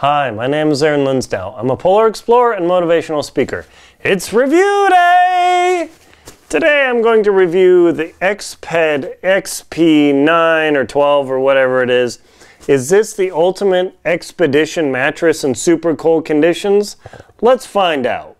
Hi, my name is Aaron Linsdau. I'm a polar explorer and motivational speaker. It's review day! Today I'm going to review the Exped XP9 or 12 or whatever it is. Is this the ultimate expedition mattress in super cold conditions? Let's find out.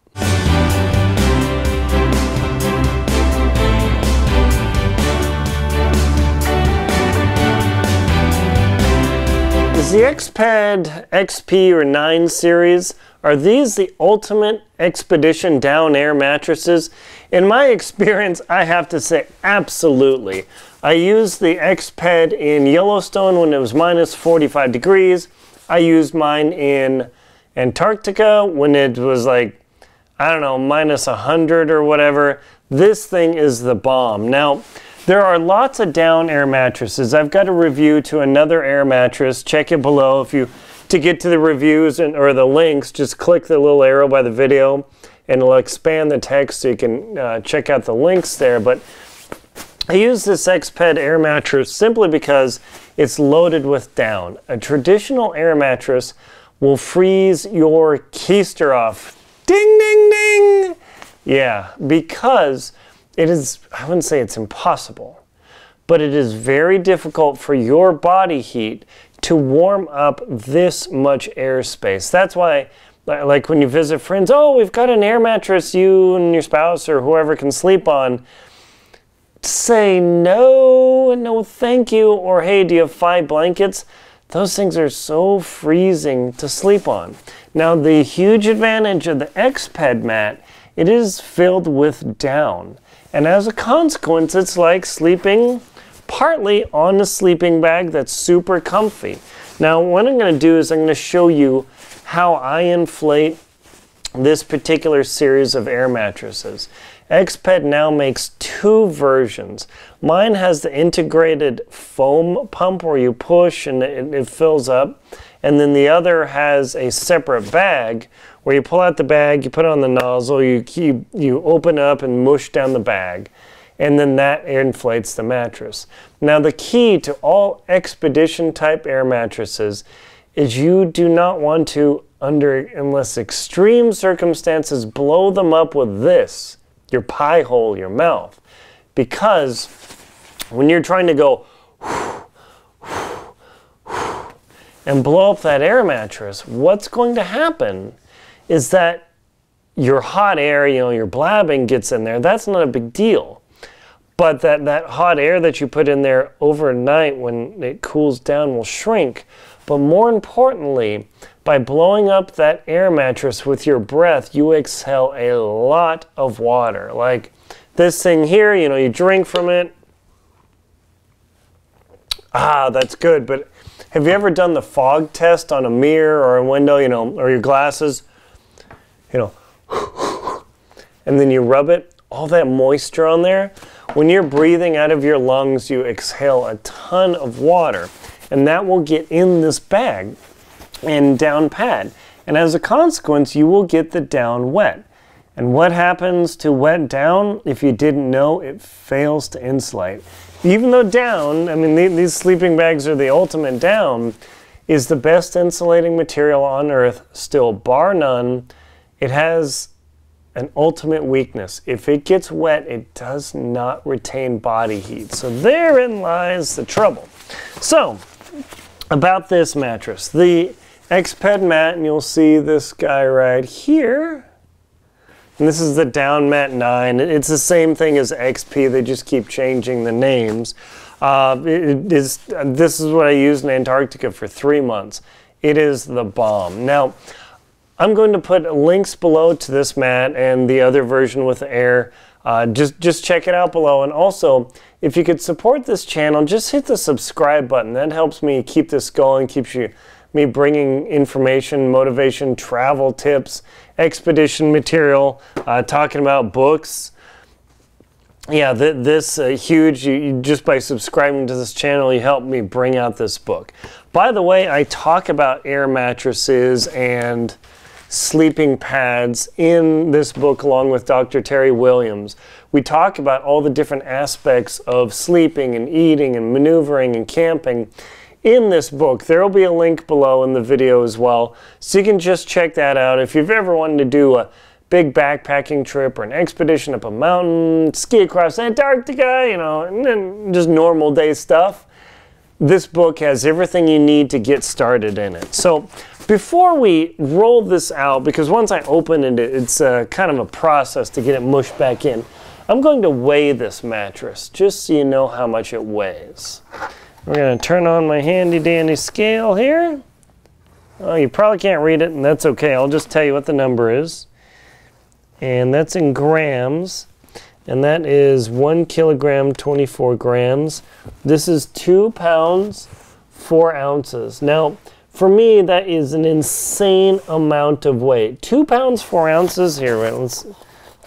Is the Exped XP or 9 series, are these the ultimate expedition down air mattresses? In my experience, I have to say absolutely. I used the Exped in Yellowstone when it was minus 45 degrees. I used mine in Antarctica when it was like, I don't know, minus 100 or whatever. This thing is the bomb. Now, there are lots of down air mattresses. I've got a review to another air mattress. Check it below. If you to get to the reviews and or the links, just click the little arrow by the video and it'll expand the text so you can uh, check out the links there. But I use this Exped air mattress simply because it's loaded with down. A traditional air mattress will freeze your keister off. Ding, ding, ding! Yeah, because it is, I wouldn't say it's impossible, but it is very difficult for your body heat to warm up this much airspace. That's why, like when you visit friends, oh, we've got an air mattress you and your spouse or whoever can sleep on. Say no, no thank you, or hey, do you have five blankets? Those things are so freezing to sleep on. Now, the huge advantage of the Exped mat, it is filled with down. And as a consequence, it's like sleeping partly on a sleeping bag that's super comfy. Now, what I'm going to do is I'm going to show you how I inflate this particular series of air mattresses. Exped now makes two versions. Mine has the integrated foam pump where you push and it, it, fills up. And then the other has a separate bag where you pull out the bag, you put it on the nozzle, you, you, you open up and mush down the bag. And then that inflates the mattress. Now the key to all expedition type air mattresses is you do not want to, under unless extreme circumstances, blow them up with this your pie hole, your mouth. Because when you're trying to go and blow up that air mattress, what's going to happen is that your hot air, you know, your blabbing gets in there. That's not a big deal. But that, that hot air that you put in there overnight when it cools down will shrink. But more importantly, by blowing up that air mattress with your breath, you exhale a lot of water. Like this thing here, you know, you drink from it. Ah, that's good. But have you ever done the fog test on a mirror or a window, you know, or your glasses? You know, and then you rub it, all that moisture on there. When you're breathing out of your lungs, you exhale a ton of water, and that will get in this bag and down pad. And as a consequence, you will get the down wet. And what happens to wet down? If you didn't know, it fails to insulate. Even though down, I mean, these sleeping bags are the ultimate down, is the best insulating material on earth, still bar none. It has an ultimate weakness. If it gets wet, it does not retain body heat. So therein lies the trouble. So, about this mattress. The Exped mat, and you'll see this guy right here. And this is the Down Mat 9. It's the same thing as XP, they just keep changing the names. Uh, it is, this is what I used in Antarctica for three months. It is the bomb. Now, I'm going to put links below to this mat and the other version with air. Uh, just, just check it out below. And also, if you could support this channel, just hit the subscribe button. That helps me keep this going, keeps you me bringing information, motivation, travel tips, expedition material, uh, talking about books. Yeah, th this uh, huge, you, you, just by subscribing to this channel, you help me bring out this book. By the way, I talk about air mattresses and sleeping pads in this book along with Dr. Terry Williams. We talk about all the different aspects of sleeping and eating and maneuvering and camping in this book. There will be a link below in the video as well, so you can just check that out. If you've ever wanted to do a big backpacking trip or an expedition up a mountain, ski across Antarctica, you know, and then just normal day stuff, this book has everything you need to get started in it. So before we roll this out, because once I open it, it's a, kind of a process to get it mushed back in, I'm going to weigh this mattress just so you know how much it weighs. We're going to turn on my handy dandy scale here. Oh, you probably can't read it, and that's okay. I'll just tell you what the number is. And that's in grams. And that is 1 kilogram, 24 grams. This is 2 pounds, 4 ounces. Now, for me, that is an insane amount of weight. 2 pounds, 4 ounces. Here, wait, let's.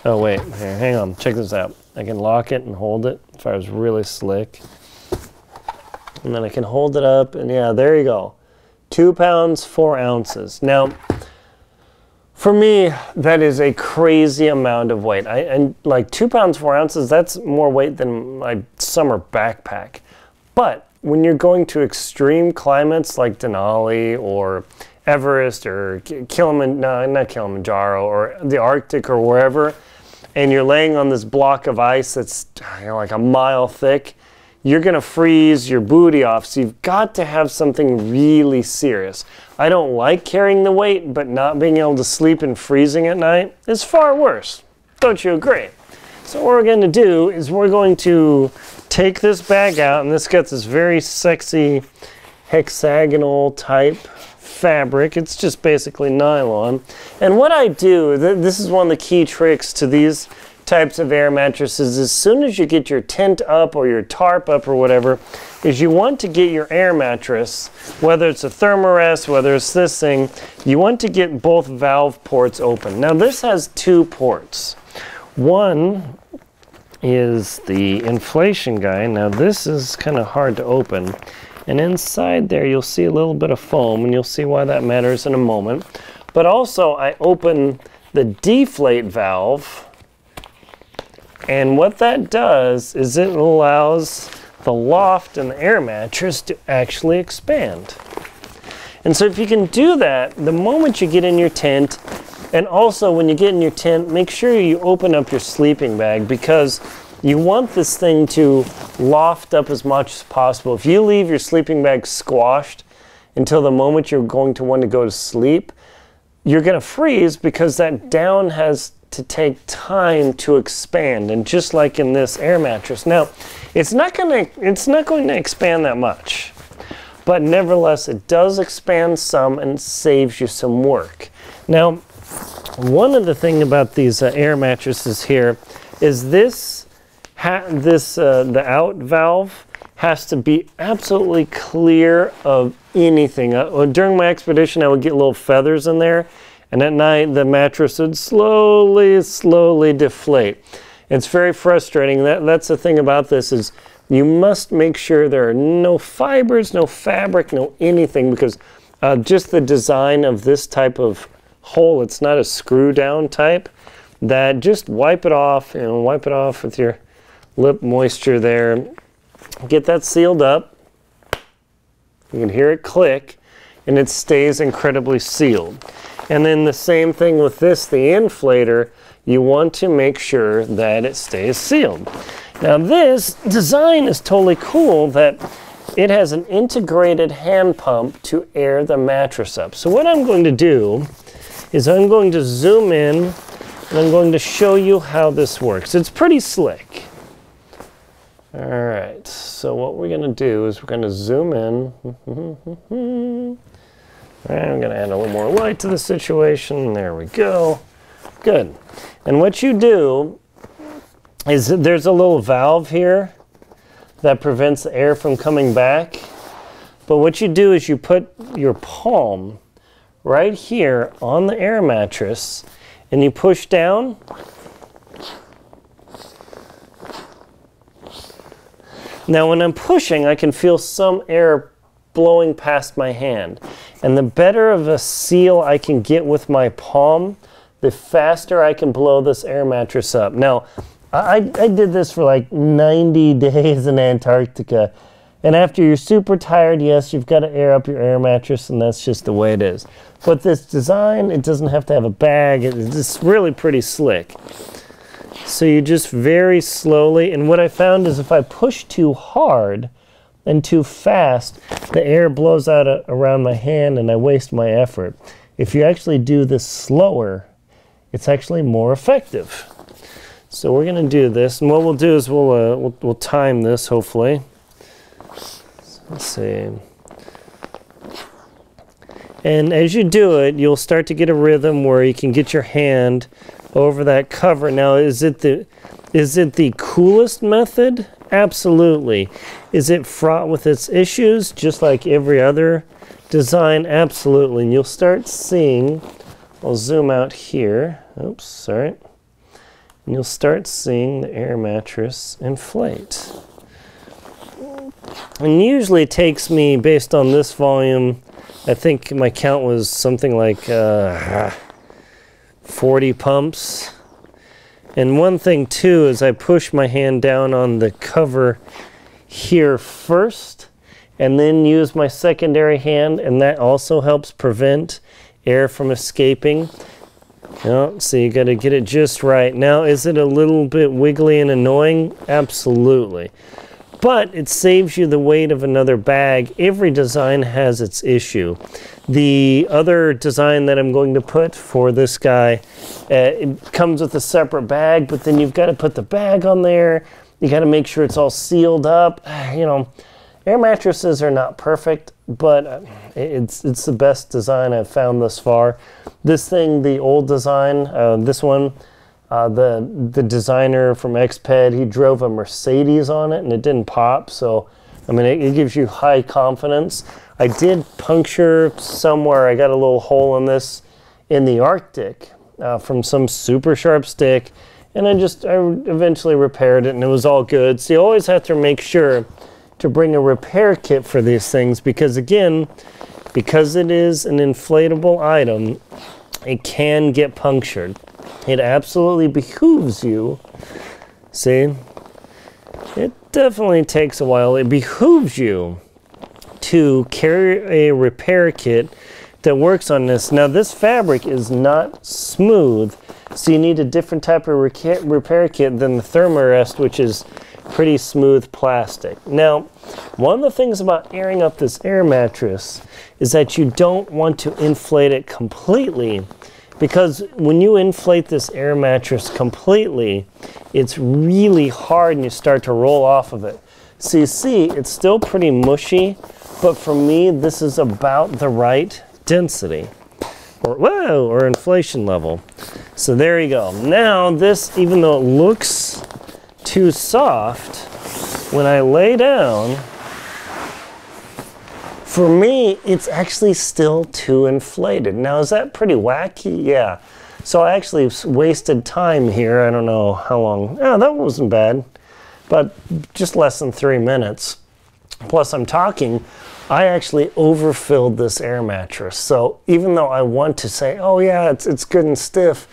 Oh, wait. Here, hang on. Check this out. I can lock it and hold it if I was really slick. And then I can hold it up, and yeah, there you go. Two pounds, four ounces. Now, for me, that is a crazy amount of weight. I, and like two pounds, four ounces, that's more weight than my summer backpack. But when you're going to extreme climates like Denali or Everest or Kilimanjaro, no, not Kilimanjaro, or the Arctic or wherever, and you're laying on this block of ice that's like a mile thick, you're going to freeze your booty off. So you've got to have something really serious. I don't like carrying the weight, but not being able to sleep and freezing at night is far worse. Don't you agree? So what we're going to do is we're going to take this bag out, and this gets this very sexy hexagonal type fabric. It's just basically nylon. And what I do, th this is one of the key tricks to these types of air mattresses, as soon as you get your tent up or your tarp up or whatever, is you want to get your air mattress, whether it's a Thermarest, whether it's this thing, you want to get both valve ports open. Now this has two ports. One is the inflation guy. Now this is kind of hard to open. And inside there you'll see a little bit of foam and you'll see why that matters in a moment. But also I open the deflate valve and what that does is it allows the loft and the air mattress to actually expand. And so if you can do that, the moment you get in your tent, and also when you get in your tent, make sure you open up your sleeping bag because you want this thing to loft up as much as possible. If you leave your sleeping bag squashed until the moment you're going to want to go to sleep, you're going to freeze because that down has to take time to expand. And just like in this air mattress now it's not going to it's not going to expand that much but nevertheless it does expand some and saves you some work. Now one of the thing about these uh, air mattresses here is this this uh, the out valve has to be absolutely clear of anything. Uh, during my expedition I would get little feathers in there and at night, the mattress would slowly, slowly deflate. It's very frustrating. That, that's the thing about this is you must make sure there are no fibers, no fabric, no anything because uh, just the design of this type of hole, it's not a screw down type, that just wipe it off and wipe it off with your lip moisture there. Get that sealed up. You can hear it click and it stays incredibly sealed. And then the same thing with this, the inflator, you want to make sure that it stays sealed. Now this design is totally cool that it has an integrated hand pump to air the mattress up. So what I'm going to do is I'm going to zoom in and I'm going to show you how this works. It's pretty slick. All right, so what we're gonna do is we're gonna zoom in. I'm going to add a little more light to the situation. There we go. Good. And what you do is there's a little valve here that prevents the air from coming back. But what you do is you put your palm right here on the air mattress and you push down. Now when I'm pushing, I can feel some air blowing past my hand. And the better of a seal I can get with my palm, the faster I can blow this air mattress up. Now, I, I did this for like 90 days in Antarctica, And after you're super tired, yes, you've got to air up your air mattress, and that's just the way it is. But this design, it doesn't have to have a bag. It's just really pretty slick. So you just very slowly, and what I found is if I push too hard and too fast, the air blows out around my hand and I waste my effort. If you actually do this slower, it's actually more effective. So we're going to do this, and what we'll do is we'll, uh, we'll, we'll time this hopefully. So let's see. And as you do it, you'll start to get a rhythm where you can get your hand over that cover. Now, is it the is it the coolest method? Absolutely. Is it fraught with its issues, just like every other design? Absolutely. And you'll start seeing. I'll zoom out here. Oops, sorry. And you'll start seeing the air mattress inflate. And usually it takes me, based on this volume, I think my count was something like uh, 40 pumps. And one thing too is I push my hand down on the cover here first and then use my secondary hand and that also helps prevent air from escaping. You so you got to get it just right. Now, is it a little bit wiggly and annoying? Absolutely but it saves you the weight of another bag. Every design has its issue. The other design that I'm going to put for this guy, uh, it comes with a separate bag, but then you've got to put the bag on there. You got to make sure it's all sealed up. You know, air mattresses are not perfect, but uh, it's it's the best design I've found thus far. This thing, the old design, uh, this one, uh, the the designer from Exped, he drove a Mercedes on it and it didn't pop. So, I mean, it, it, gives you high confidence. I did puncture somewhere. I got a little hole in this in the Arctic uh, from some super sharp stick, and I just I eventually repaired it and it was all good. So you always have to make sure to bring a repair kit for these things because again, because it is an inflatable item, it can get punctured it absolutely behooves you. See, it definitely takes a while. It behooves you to carry a repair kit that works on this. Now, this fabric is not smooth, so you need a different type of repair kit than the Thermarest, which is pretty smooth plastic. Now, one of the things about airing up this air mattress is that you don't want to inflate it completely because when you inflate this air mattress completely, it's really hard and you start to roll off of it. So you see, it's still pretty mushy, but for me, this is about the right density or whoa, or inflation level. So there you go. Now this, even though it looks too soft, when I lay down, for me, it's actually still too inflated. Now, is that pretty wacky? Yeah. So I actually wasted time here. I don't know how long. Oh, that wasn't bad, but just less than three minutes. Plus, I'm talking, I actually overfilled this air mattress. So even though I want to say, oh, yeah, it's, it's good and stiff,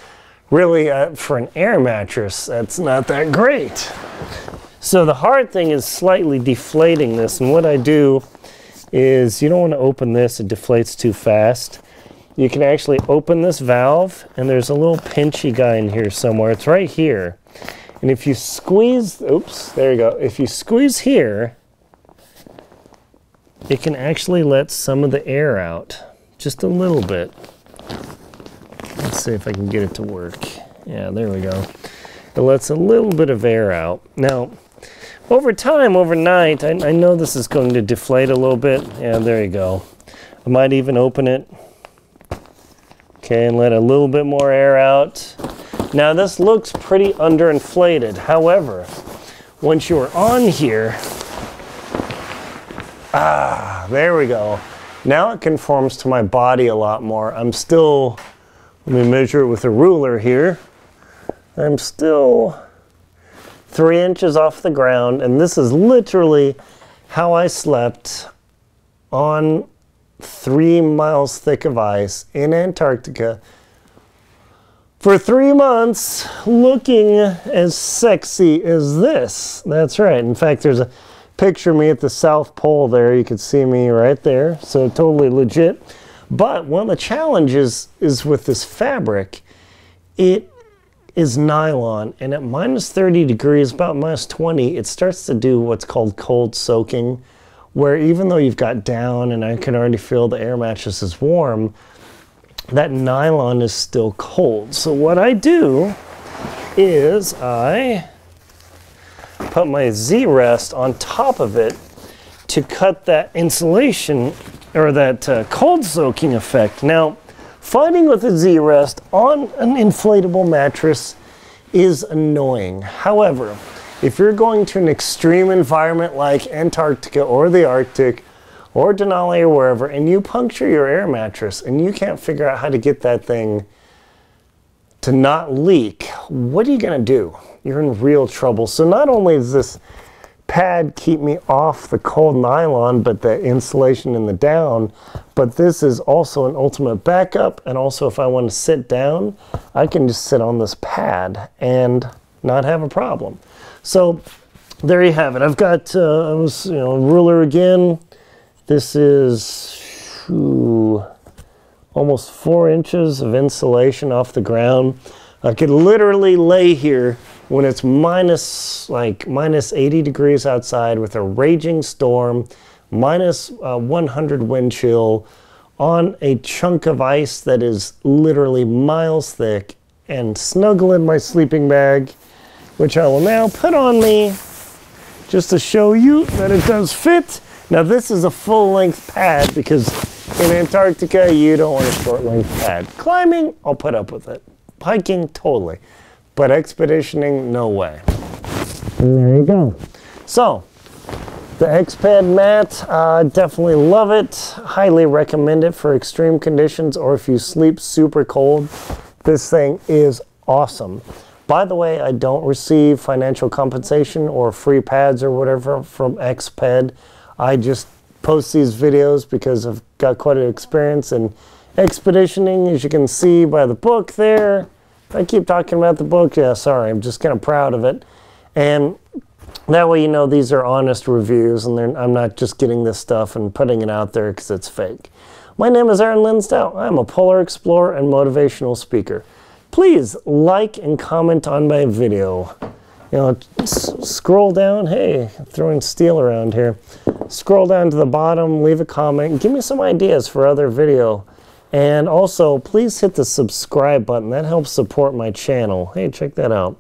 really, uh, for an air mattress, that's not that great. So the hard thing is slightly deflating this. And what I do is you don't want to open this, it deflates too fast. You can actually open this valve and there's a little pinchy guy in here somewhere. It's right here. And if you squeeze, oops, there you go. If you squeeze here, it can actually let some of the air out, just a little bit. Let's see if I can get it to work. Yeah, there we go. It lets a little bit of air out. Now, over time, overnight, I, I know this is going to deflate a little bit. Yeah, there you go. I might even open it. Okay, and let a little bit more air out. Now this looks pretty underinflated. However, once you're on here, ah, there we go. Now it conforms to my body a lot more. I'm still, let me measure it with a ruler here. I'm still three inches off the ground, and this is literally how I slept on three miles thick of ice in Antarctica for three months looking as sexy as this. That's right. In fact, there's a picture of me at the South Pole there. You can see me right there. So totally legit. But one of the challenges is with this fabric, it is nylon and at minus 30 degrees, about minus 20, it starts to do what's called cold soaking, where even though you've got down and I can already feel the air mattress is warm, that nylon is still cold. So what I do is I put my Z-Rest on top of it to cut that insulation or that uh, cold soaking effect. Now, fighting with a Z-Rest on an inflatable mattress is annoying. However, if you're going to an extreme environment like Antarctica or the Arctic or Denali or wherever, and you puncture your air mattress and you can't figure out how to get that thing to not leak, what are you going to do? You're in real trouble. So not only is this pad keep me off the cold nylon, but the insulation in the down, but this is also an ultimate backup. And also if I want to sit down, I can just sit on this pad and not have a problem. So there you have it. I've got uh, was, you know, ruler again. This is almost four inches of insulation off the ground. I could literally lay here when it's minus like minus 80 degrees outside with a raging storm, minus, uh, 100 wind chill on a chunk of ice that is literally miles thick and snuggle in my sleeping bag, which I will now put on me just to show you that it does fit. Now this is a full length pad because in Antarctica, you don't want a short length pad. Climbing, I'll put up with it. Hiking, totally. But expeditioning, no way. And there you go. So, the Exped mat, uh, definitely love it. Highly recommend it for extreme conditions or if you sleep super cold. This thing is awesome. By the way, I don't receive financial compensation or free pads or whatever from Exped. I just post these videos because I've got quite an experience in expeditioning, as you can see by the book there. I keep talking about the book. Yeah, sorry, I'm just kind of proud of it. And that way you know these are honest reviews and I'm not just getting this stuff and putting it out there because it's fake. My name is Aaron Linsdau. I'm a polar explorer and motivational speaker. Please like and comment on my video. You know, scroll down. Hey, throwing steel around here. Scroll down to the bottom, leave a comment, give me some ideas for other video. And also, please hit the subscribe button. That helps support my channel. Hey, check that out.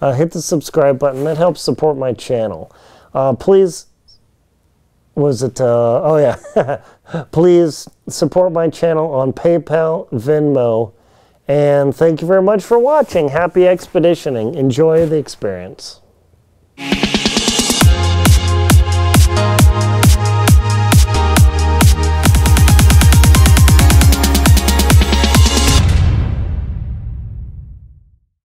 Uh, hit the subscribe button. That helps support my channel. Uh, please, was it, uh, oh yeah. please support my channel on PayPal, Venmo, and thank you very much for watching. Happy expeditioning. Enjoy the experience.